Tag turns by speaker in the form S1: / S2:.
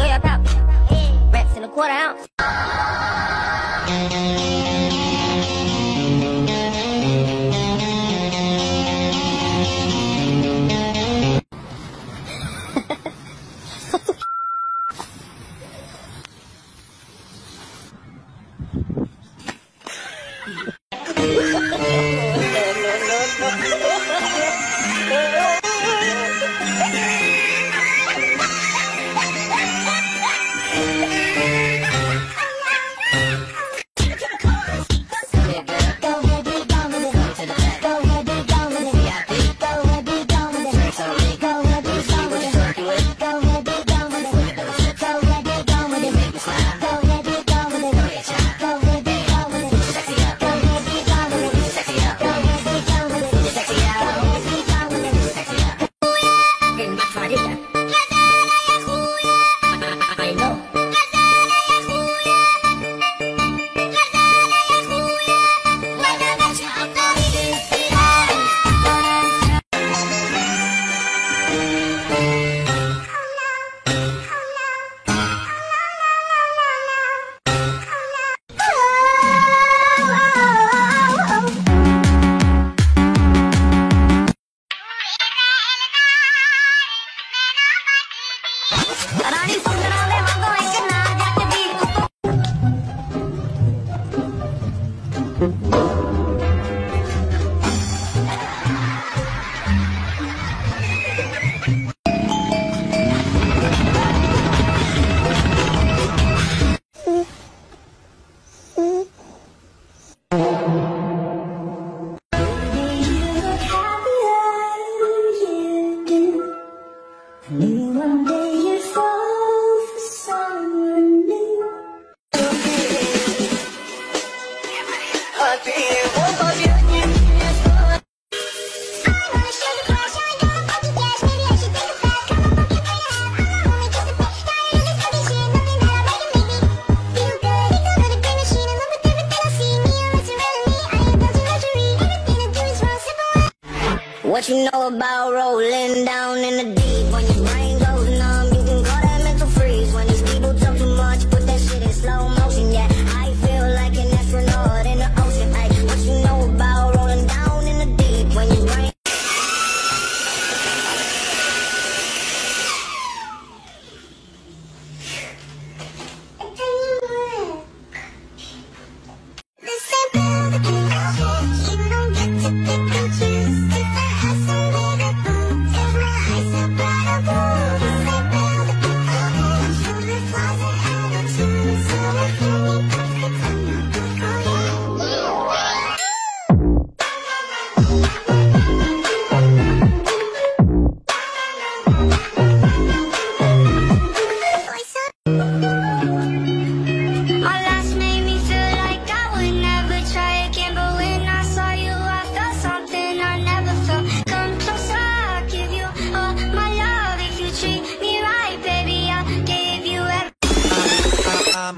S1: three up in a quarter ounce. What you know about rolling down in the